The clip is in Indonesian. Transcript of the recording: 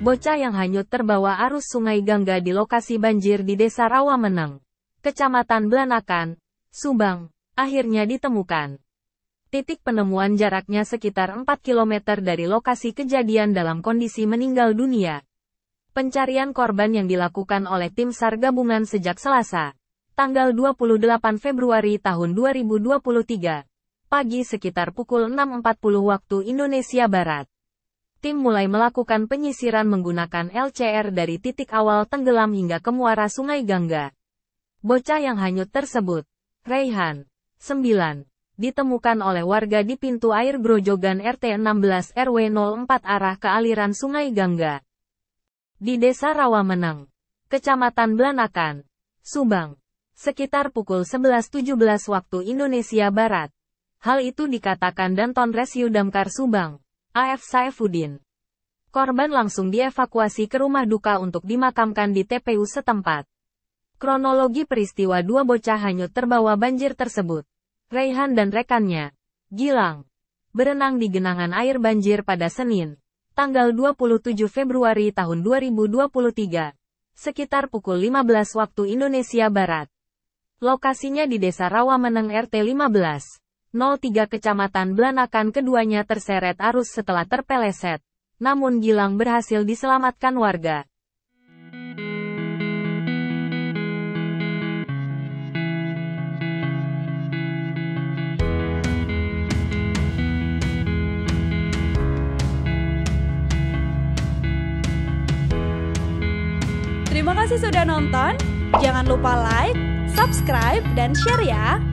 Bocah yang hanyut terbawa arus sungai Gangga di lokasi banjir di Desa Rawameneng, Kecamatan Belanakan, Subang, akhirnya ditemukan. Titik penemuan jaraknya sekitar 4 km dari lokasi kejadian dalam kondisi meninggal dunia. Pencarian korban yang dilakukan oleh tim SAR gabungan sejak Selasa, tanggal 28 Februari tahun 2023, pagi sekitar pukul 6.40 waktu Indonesia Barat. Tim mulai melakukan penyisiran menggunakan LCR dari titik awal tenggelam hingga ke muara Sungai Gangga. Bocah yang hanyut tersebut, Raihan, 9, ditemukan oleh warga di pintu air Grojogan RT 16 RW 04 arah ke aliran Sungai Gangga. Di Desa Rawamenang, Kecamatan Blanakan, Subang, sekitar pukul 11.17 waktu Indonesia Barat. Hal itu dikatakan Danton Rescue Damkar Subang, AF Saifuddin. Korban langsung dievakuasi ke rumah duka untuk dimakamkan di TPU setempat. Kronologi peristiwa dua bocah hanyut terbawa banjir tersebut. Raihan dan rekannya, Gilang, berenang di genangan air banjir pada Senin, tanggal 27 Februari tahun 2023, sekitar pukul 15 waktu Indonesia Barat. Lokasinya di Desa Rawameneng RT 15, 03 Kecamatan Blanakan keduanya terseret arus setelah terpeleset, namun Gilang berhasil diselamatkan warga. Terima kasih sudah nonton. Jangan lupa like, subscribe, dan share ya.